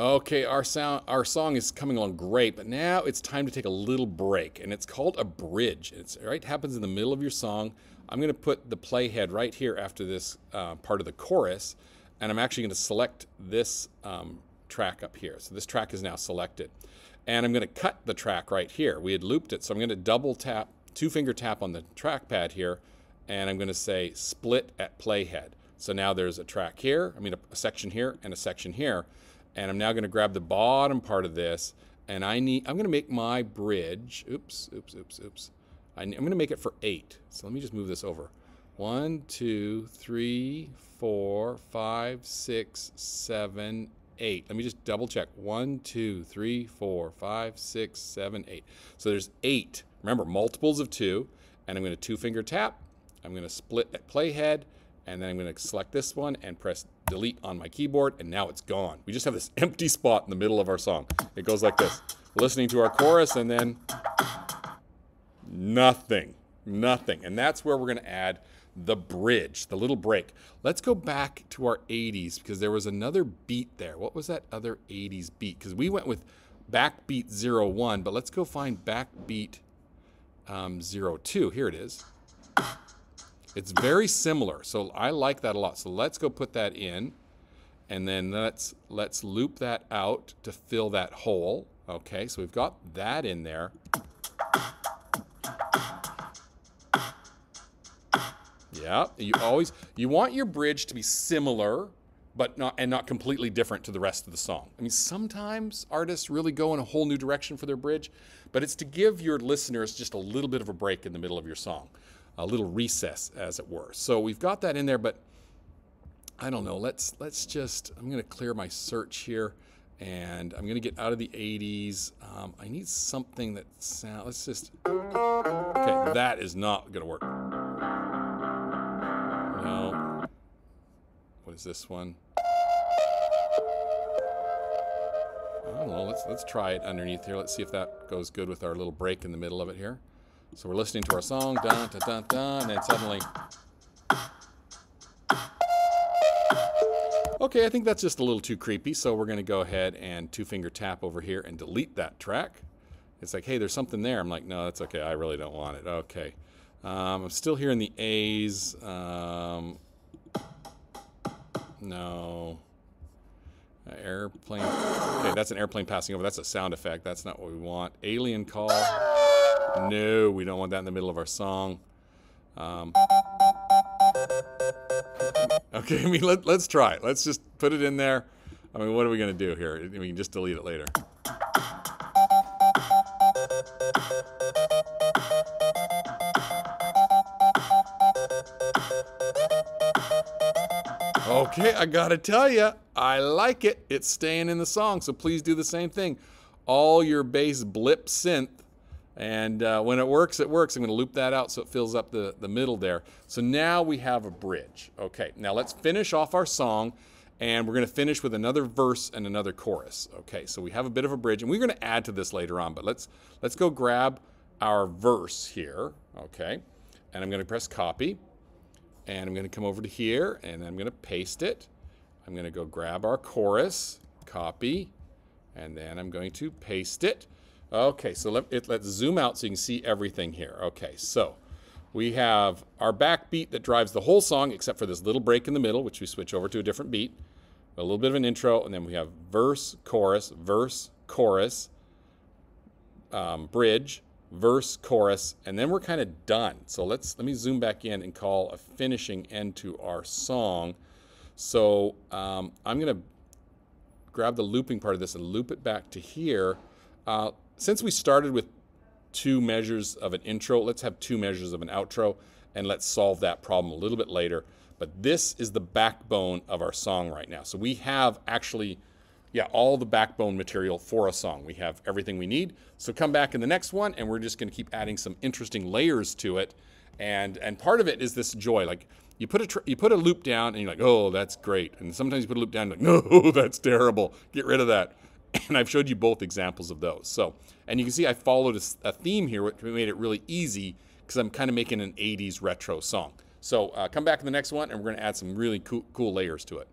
Okay, our sound, our song is coming along great, but now it's time to take a little break, and it's called a bridge. It's right happens in the middle of your song. I'm going to put the playhead right here after this uh, part of the chorus, and I'm actually going to select this um, track up here. So this track is now selected, and I'm going to cut the track right here. We had looped it, so I'm going to double tap, two finger tap on the trackpad here, and I'm going to say split at playhead. So now there's a track here, I mean a, a section here, and a section here and I'm now going to grab the bottom part of this and I need I'm going to make my bridge oops oops oops oops. I, am going to make it for eight. So let me just move this over. One two three four five six seven eight. Let me just double check. One two three four five six seven eight. So there's eight. Remember multiples of two and I'm going to two finger tap. I'm going to split at playhead and then I'm going to select this one and press delete on my keyboard, and now it's gone. We just have this empty spot in the middle of our song. It goes like this. Listening to our chorus, and then nothing, nothing. And that's where we're going to add the bridge, the little break. Let's go back to our 80s because there was another beat there. What was that other 80s beat? Because we went with backbeat 01, but let's go find backbeat um, 02. Here it is. It's very similar, so I like that a lot. So let's go put that in, and then let's let's loop that out to fill that hole. Okay, so we've got that in there. Yeah, you always you want your bridge to be similar, but not and not completely different to the rest of the song. I mean, sometimes artists really go in a whole new direction for their bridge, but it's to give your listeners just a little bit of a break in the middle of your song a little recess, as it were. So we've got that in there, but I don't know. Let's let's just. I'm going to clear my search here, and I'm going to get out of the 80s. Um, I need something that sound. Let's just. Okay, that is not going to work. No. What is this one? I don't know. Let's let's try it underneath here. Let's see if that goes good with our little break in the middle of it here. So we're listening to our song, dun, dun, dun, dun, and then suddenly. Okay, I think that's just a little too creepy, so we're going to go ahead and two finger tap over here and delete that track. It's like, hey, there's something there. I'm like, no, that's okay. I really don't want it. Okay. Um, I'm still hearing the A's. Um, no. airplane. Okay, that's an airplane passing over. That's a sound effect. That's not what we want. Alien call. No, we don't want that in the middle of our song. Um, okay, I mean, let, let's try it. Let's just put it in there. I mean, what are we going to do here? We can just delete it later. Okay, I gotta tell you, I like it. It's staying in the song, so please do the same thing. All your bass blip synth and uh, when it works, it works. I'm to loop that out so it fills up the, the middle there. So now we have a bridge. Okay, now let's finish off our song and we're going to finish with another verse and another chorus. Okay, so we have a bit of a bridge and we're going to add to this later on, but let's, let's go grab our verse here. Okay, and I'm going to press copy and I'm going to come over to here and I'm going to paste it. I'm going to go grab our chorus, copy, and then I'm going to paste it. Okay, so let, it, let's zoom out so you can see everything here. Okay, so we have our backbeat that drives the whole song except for this little break in the middle, which we switch over to a different beat. A little bit of an intro, and then we have verse, chorus, verse, chorus, um, bridge, verse, chorus, and then we're kind of done. So let's let me zoom back in and call a finishing end to our song. So um, I'm going to grab the looping part of this and loop it back to here. Uh, since we started with two measures of an intro, let's have two measures of an outro, and let's solve that problem a little bit later. But this is the backbone of our song right now. So we have actually, yeah, all the backbone material for a song. We have everything we need. So come back in the next one, and we're just going to keep adding some interesting layers to it. And and part of it is this joy, like you put a you put a loop down, and you're like, oh, that's great. And sometimes you put a loop down, and like, no, that's terrible. Get rid of that. and I've showed you both examples of those. So, and you can see I followed a, a theme here, which made it really easy because I'm kind of making an 80s retro song. So uh, come back in the next one, and we're going to add some really cool, cool layers to it.